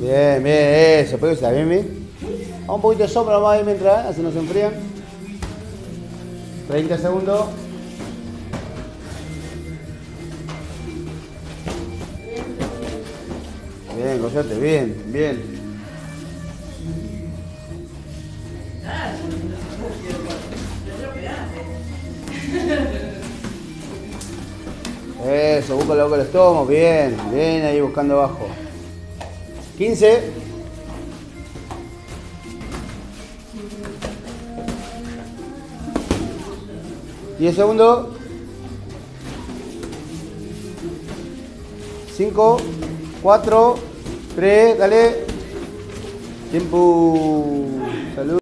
Bien, bien, eso, pero está bien, bien. Un poquito de sombra más ahí mientras, así nos enfrían. 30 segundos. Bien, Coyote, bien, bien. Eso, busca la boca del estómago, bien, bien ahí buscando abajo. 15. Diez segundos. Cinco, cuatro, tres, dale. Tiempo. Salud.